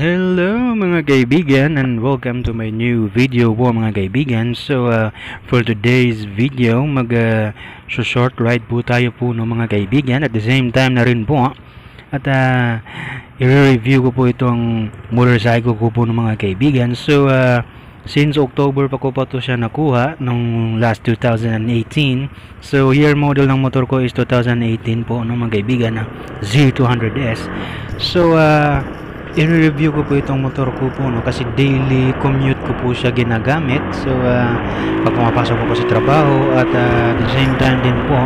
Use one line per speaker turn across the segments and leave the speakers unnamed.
Hello mga kaibigan and welcome to my new video po mga kaibigan. So uh, for today's video mag uh, short ride po tayo po no mga kaibigan at the same time na rin po at uh, i-review ko po itong motorcycle ko po ng mga kaibigan. So uh, since October pa ko pa to siya nakuha nung last 2018. So year model ng motor ko is 2018 po no mga kaibigan na Z200S. So uh, i-review ko po itong motor ko po no? Kasi daily commute ko po siya ginagamit. So uh, pag pumapasok po ako sa trabaho at uh, at the same time din po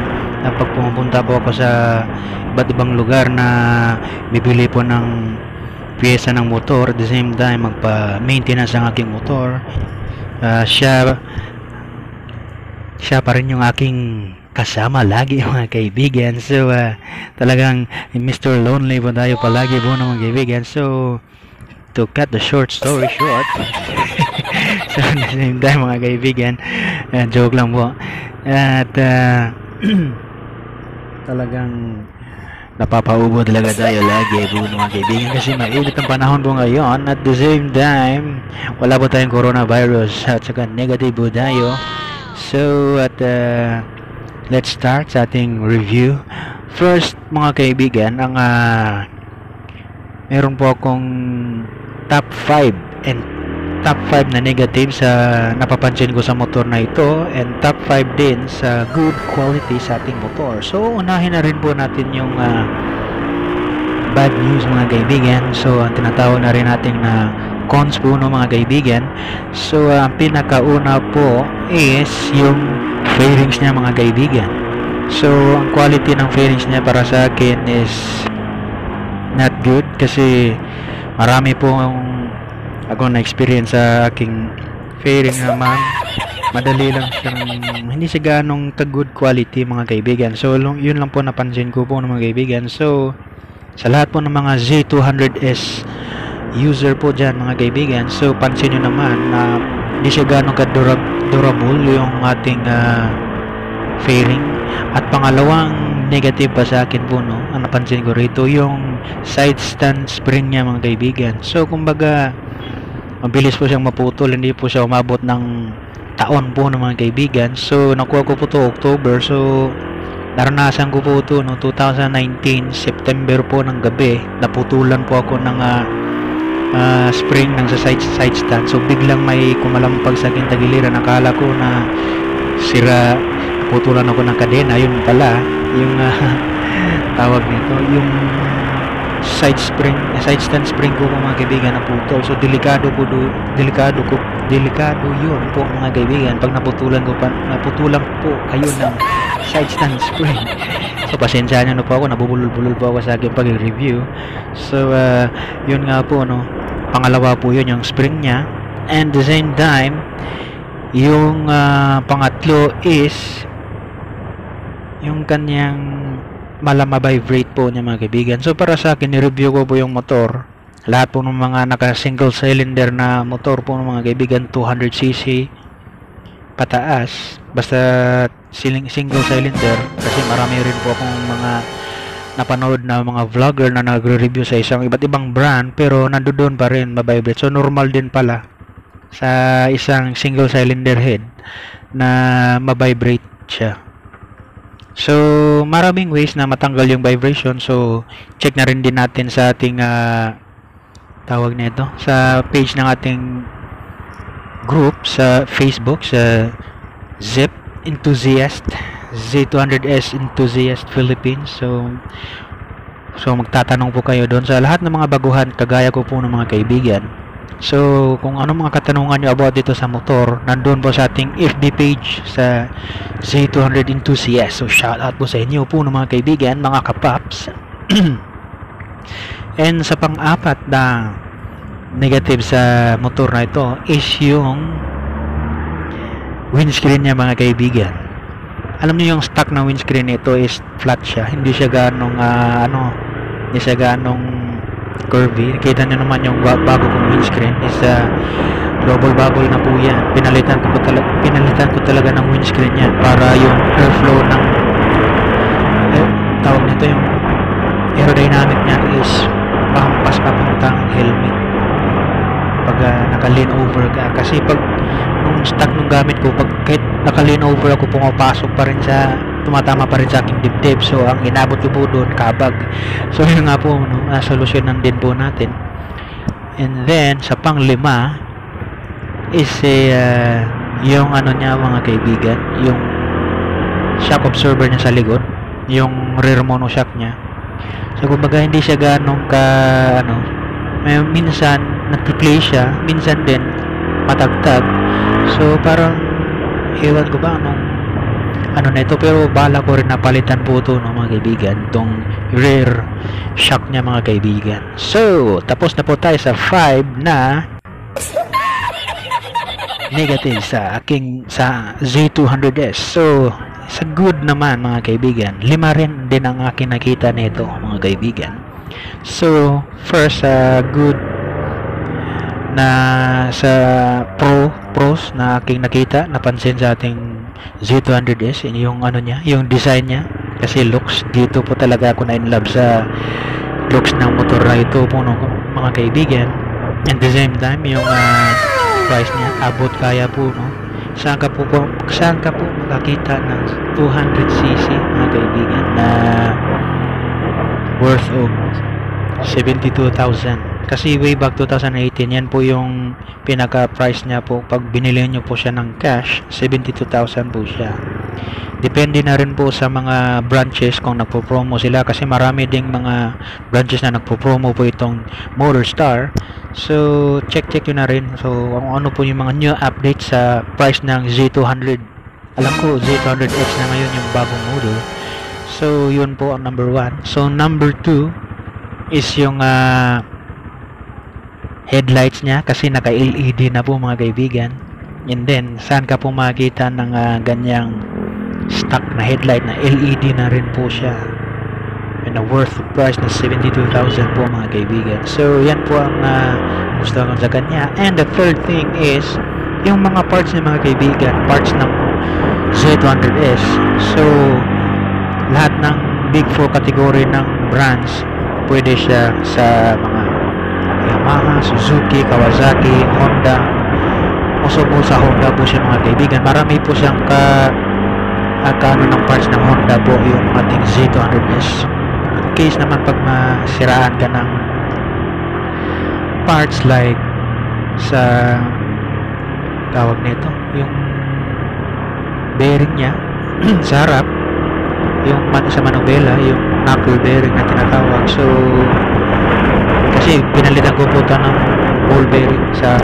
na pag pumupunta po ako sa iba't ibang lugar na bibili po ng pyesa ng motor at the same time magpa-maintenance ng aking motor uh, siya siya pa rin yung aking kasama lagi mga kaibigan. So, uh, talagang Mr. Lonely po tayo palagi po mga kaibigan. So, to cut the short story short, so, at the same time mga kaibigan, uh, joke lang po. At, uh, talagang napapaubo talaga tayo lagi po mga kaibigan kasi mainit ang panahon po ngayon at the same time wala po tayong coronavirus at saka negative po tayo so at uh, let's start sa ating review. First, mga kaibigan, ang uh, meron po akong top 5 and top 5 na negative sa napapansin ko sa motor na ito and top 5 din sa good quality sa ating motor. So, unahin na rin po natin yung uh, bad news mga kaibigan. So, ang tinatawag na rin natin na cons po no mga kaibigan. So, uh, ang pinakauna po is yung fairings niya mga kaibigan. So, ang quality ng fairings niya para sa akin is not good kasi marami po ako na experience sa aking fairing naman madali lang siyang hindi siya ganong ka good quality mga kaibigan. So yun lang po napansin ko po ng mga kaibigan. So sa lahat po ng mga Z200S user po dyan mga kaibigan. So pansin nyo naman na hindi siya ganong ka durable yung ating uh, fairing at pangalawang negative pa sa akin po no ang napansin ko rito yung side stand spring niya mga kaibigan. So kumbaga mabilis po siyang maputol. Hindi po siya umabot ng taon po ng mga kaibigan. So nakuha ko po to October. So naranasan ko po to no 2019 September po ng gabi. Naputulan po ako ng uh, uh, spring ng sa side, side stand. So biglang may kumalampag sa akin tagiliran. Nakala ko na sira putulan ako ng kadena. Yun pala yung uh, tawag nito yung side spring side stand spring ko mga kaibigan na putol. So delikado po do, delikado ko delikado yun po mga kaibigan. Pag naputulan ko pa naputulan po kayo ng side stand spring. So pasensya nyo na po ako. Nabubulol-bulol po ako sa akin pag-review. So uh, yun nga po no pangalawa po yun yung spring nya and the same time yung uh, pangatlo is yung kanyang malama vibrate po niya mga kaibigan. So para sa akin, ni-review ko po yung motor. Lahat po ng mga naka single cylinder na motor po ng mga kaibigan 200cc pataas. Basta single cylinder kasi marami rin po akong mga napanood na mga vlogger na nagre-review sa isang iba't ibang brand pero nandoon pa rin mabibrate. So normal din pala sa isang single cylinder head na mabibrate siya. So, maraming ways na matanggal yung vibration. So, check na rin din natin sa ating uh, tawag nito sa page ng ating group sa Facebook sa Zip Enthusiast Z200S Enthusiast Philippines. So, so magtatanong po kayo doon sa lahat ng mga baguhan kagaya ko po ng mga kaibigan So, kung ano mga katanungan nyo about dito sa motor, nandun po sa ating FB page sa Z200 Enthusiast. So, shout out po sa inyo po ng mga kaibigan, mga kapaps. And sa pang-apat na negative sa motor na ito is yung windscreen niya mga kaibigan. Alam niyo yung stock na windscreen nito is flat siya. Hindi siya ganong uh, ano, hindi siya ganong curvy. Kita nyo naman yung bago kong windscreen is uh, double bubble na po yan. Pinalitan ko, talaga, pinalitan ko talaga ng windscreen yan para yung airflow ng eh, tawag nito yung aerodynamic niya is pampas papuntang helmet. naka-lean over ka. Kasi pag nung stock nung gamit ko, pag kahit naka-lean over ako, pumapasok pa rin sa tumatama pa rin sa aking dibdib. So, ang inabot ko po doon, kabag. So, yun nga po, no, uh, solusyonan din po natin. And then, sa panglima, is a, uh, yung ano niya, mga kaibigan, yung shock absorber niya sa likod, yung rear mono shock niya. So, kumbaga, hindi siya ganong ka, ano, may, minsan, nagpi-play siya, minsan din, matagtag. So, parang, ewan ko ba, anong ano na ito pero bala ko rin napalitan po ito no, mga kaibigan itong rear shock niya mga kaibigan. So tapos na po tayo sa 5 na negative sa aking sa Z200S so sa good naman mga kaibigan lima rin din ang aking nakita nito mga kaibigan. So first uh, good na sa pro pros na aking nakita napansin sa ating Z200S yung ano niya yung design niya. Kasi looks dito po talaga ako na in love sa looks ng motor na ito po no, mga kaibigan. And the same time yung uh, price niya abot kaya po no. Saan ka po, po saan ka po makakita ng 200cc mga kaibigan na worth of 72,000 kasi way back 2018 yan po yung pinaka price niya po. Pag binili nyo po siya ng cash 72,000 po siya. Depende na rin po sa mga branches kung nagpo-promo sila kasi marami ding mga branches na nagpo-promo po itong Motorstar. So check check yun na rin. So kung ano po yung mga new update sa price ng Z200 alam ko Z200X na ngayon yung bagong model. So yun po ang number 1 so number 2 is yung uh, headlights niya kasi naka LED na po mga kaibigan. And then saan ka po makita ng uh, ganyang stock na headlight na LED na rin po siya? And a worth price na 72,000 po mga kaibigan. So yan po ang uh, gusto ko sa kanya. And the third thing is yung mga parts ng mga kaibigan parts ng Z200S so lahat ng big 4 category ng brands pwede siya sa mga Yamaha, Suzuki, Kawasaki, Honda. Uso po sa Honda po siya mga kaibigan. Marami po siyang ka agkano ng parts ng Honda po yung ating Z200S. In case naman pag masiraan ka ng parts like sa tawag nito, yung bearing niya sa harap, yung man sa manubela, yung knuckle bearing na tinatawag. So, kasi pinalitan ko po ito ng ball bearing sa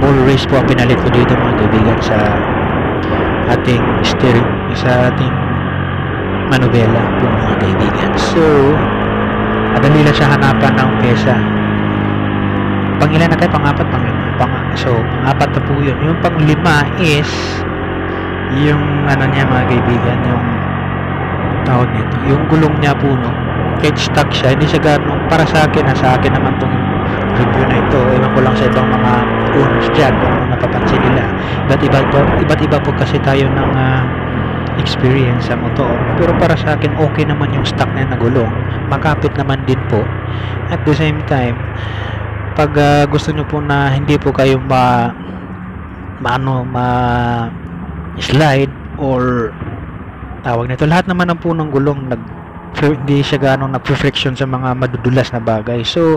ball race po ang pinalit ko dito mga kaibigan sa ating steering sa ating manubela po mga kaibigan. So madali lang siya hanapan ng pesa pang ilan na tayo pang apat pang, pang so pang apat na po yun. Yung pang lima is yung ano niya mga kaibigan yung tawag nito yung gulong niya po no kahit stock siya. Hindi siya ganong para sa akin na sa akin naman tong review na ito ewan ko lang sa ibang mga owners dyan kung ano napapansin nila. Iba't iba, iba't iba po kasi tayo ng uh, experience sa motor. Pero para sa akin okay naman yung stock na nagulong makapit naman din po. At the same time pag uh, gusto nyo po na hindi po kayo ma maano ma slide or tawag nito lahat naman ng punong gulong nag hindi siya ganong nagpe-friction sa mga madudulas na bagay. So,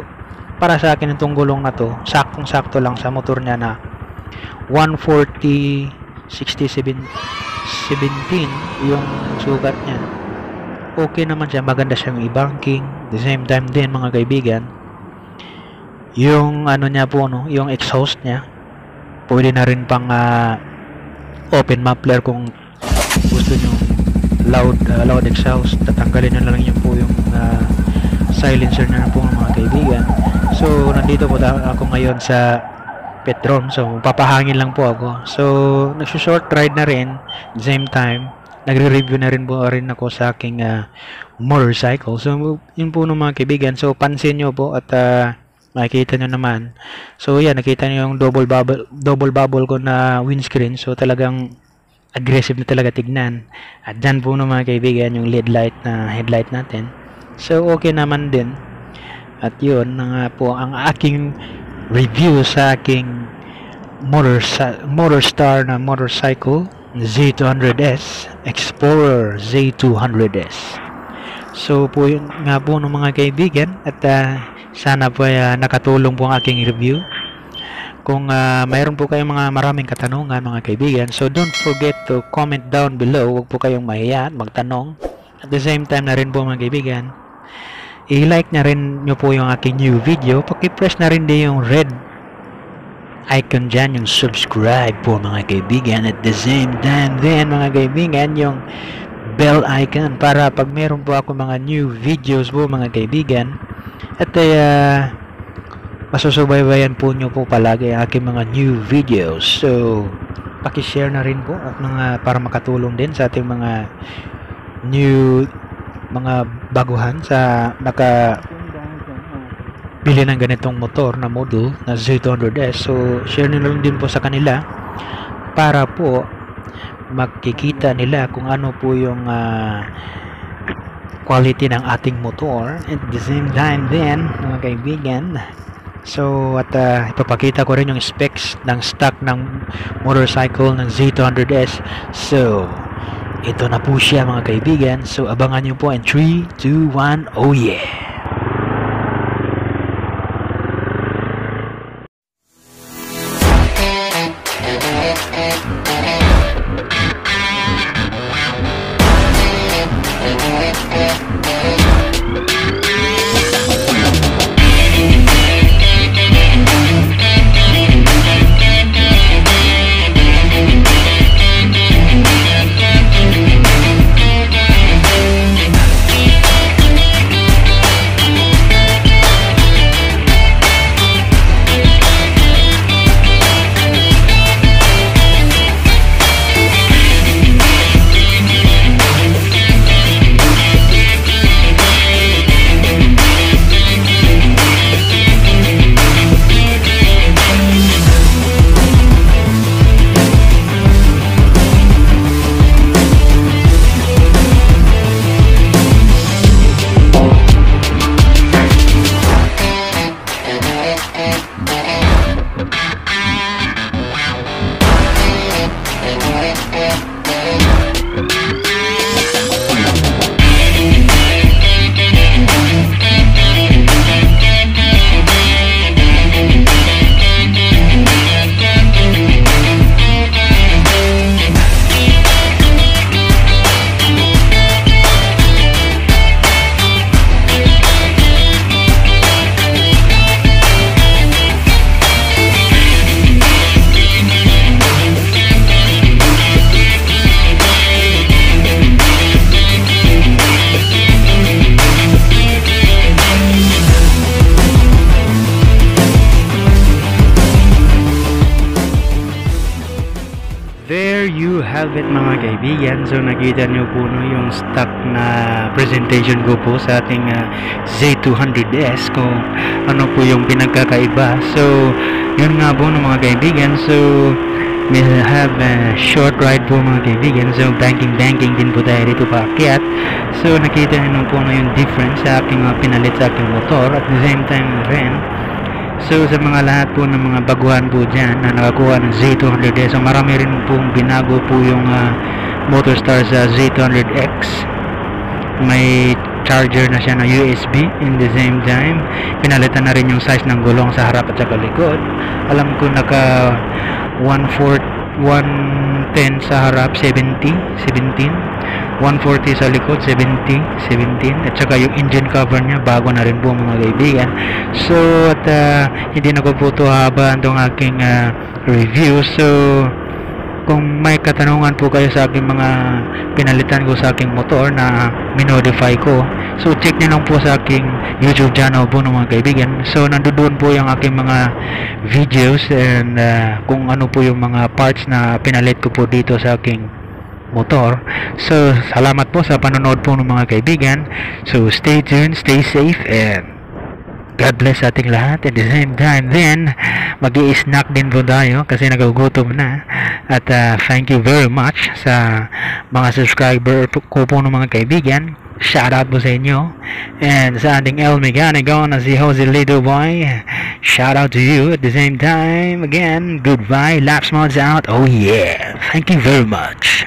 para sa akin itong gulong na to, saktong-sakto lang sa motor niya na 140 67 17 yung sukat niya. Okay naman siya, maganda siyang i-banking. The same time din mga kaibigan, yung ano niya po no, yung exhaust niya, pwede na rin pang uh, open muffler kung gusto niyo loud uh, loud exhaust tatanggalin na lang yung po yung uh, silencer na po mga kaibigan. So nandito po ako ngayon sa Petron so papahangin lang po ako. So nagsushort ride na rin same time. Nagre-review na rin po rin ako sa aking uh, motorcycle. So yun po ng mga kaibigan. So pansin nyo po at uh, makikita nyo naman. So yan nakita nyo yung double bubble double bubble ko na windscreen. So talagang aggressive na talaga tignan. At dyan po no mga kaibigan yung lead light na headlight natin. So okay naman din. At yun na nga po ang aking review sa aking motor Motorstar na motorcycle Z200S Explorer Z200S so po yun nga po ng mga kaibigan at uh, sana po uh, nakatulong po ang aking review kung uh, mayroon po kayong mga maraming katanungan mga kaibigan so don't forget to comment down below. Huwag po kayong mahiya magtanong. At the same time na rin po mga kaibigan i-like na rin nyo po yung aking new video. Paki-press na rin din yung red icon dyan yung subscribe po mga kaibigan. At the same time then mga kaibigan yung bell icon para pag meron po ako mga new videos po mga kaibigan. At uh, masusubaybayan po nyo po palagi ang aking mga new videos. So paki-share na rin po at mga para makatulong din sa ating mga new mga baguhan sa naka bili ng ganitong motor na model na Z200S so share nyo lang din po sa kanila para po makikita nila kung ano po yung uh, quality ng ating motor. At the same time din mga kaibigan so at uh, ipapakita ko rin yung specs ng stock ng motorcycle ng Z200S so ito na po siya mga kaibigan. So abangan nyo po in 3, 2, 1 oh yeah! There you have it mga kaibigan. So nakita nyo po no, yung stock na presentation ko po sa ating uh, Z200S kung ano po yung pinagkakaiba. So yun nga po no, mga kaibigan. So we have a short ride po mga kaibigan. So banking banking din po tayo dito paakyat. So nakita nyo po no, yung difference sa aking uh, pinalit sa aking motor at the same time rin So sa mga lahat po ng mga baguhan po dyan na nakakuha ng Z200S, so marami rin pong binago po yung uh, Motorstar sa Z200X. May charger na siya na USB in the same time. Pinalitan na rin yung size ng gulong sa harap at sa likod. Alam ko naka 1/4 110 sa harap 70 17 140 sa likod 70 17 at saka yung engine cover niya bago na rin po mga kaibigan. So at uh, hindi na ko po ito haba itong aking uh, review. So kung may katanungan po kayo sa aking mga pinalitan ko sa aking motor na minodify ko so check nyo lang po sa aking youtube channel po ng mga kaibigan. So nandoon po yung aking mga videos and uh, kung ano po yung mga parts na pinalit ko po dito sa aking motor so salamat po sa panonood po ng mga kaibigan so stay tuned stay safe and God bless ating lahat at the same time then mag snack din po tayo kasi nagugutom na at uh, thank you very much sa mga subscriber ko po ng mga kaibigan Shout out po sa inyo. And sa ating El Mecanico na si Jose Little Boy. Shout out to you at the same time. Again, goodbye. Laps mods out. Oh yeah. Thank you very much.